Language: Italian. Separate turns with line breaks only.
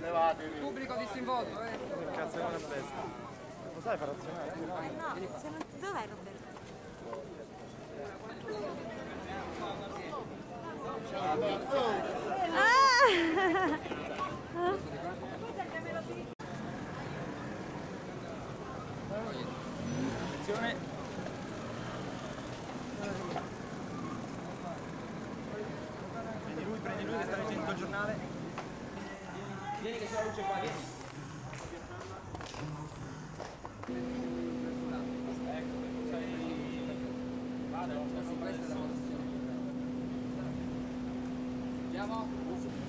Levatevi.
Pubblico disinvolto, eh.
Che cazzo è una bestia? Lo sai far azionare?
Eh no, se non... dov'è Roberto? Ah!
Attenzione. Vieni che c'è la luce qua, vieni.
Questa è la posizione. Andiamo?